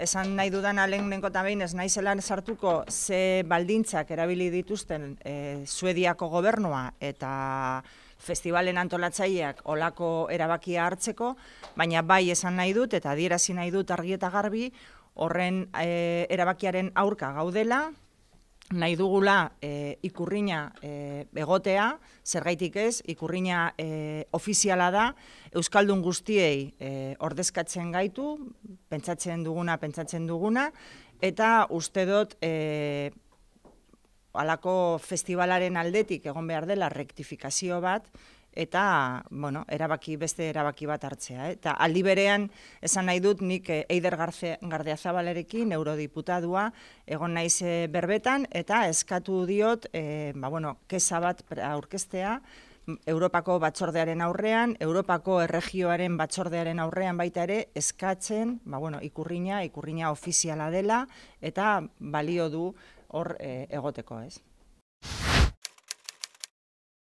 esan nahi dudan alengnenko eta behin ez naizela sartuko ze baldintzak erabili dituzten e, Suediako gobernua eta festivalen antolatzaileak olako erabakia hartzeko, baina bai esan nahi dut eta adierazi nahi dut argi eta garbi horren e, erabakiaren aurka gaudela, nahi dugula e, ikurriña e, egotea, zergaitik ez, ikurriña e, ofiziala da, Euskaldun guztiei e, ordezkatzen gaitu, pentsatzen duguna, pentsatzen duguna, eta uste dut e, alako festivalaren aldetik egon behar dela rektifikazio bat, eta bueno, erabaki beste erabaki bat hartzea. Eh? Eta aldi berean esan nahi dut nik eh, Eider Gardea Zabalerekin eurodiputadua egon naiz eh, berbetan eta eskatu diot eh, ba, bueno, kesa bat aurkeztea Europako batzordearen aurrean, Europako erregioaren batzordearen aurrean baita ere eskatzen, ba, bueno, ikurriña, ikurriña ofiziala dela eta balio du hor egoteko, ez?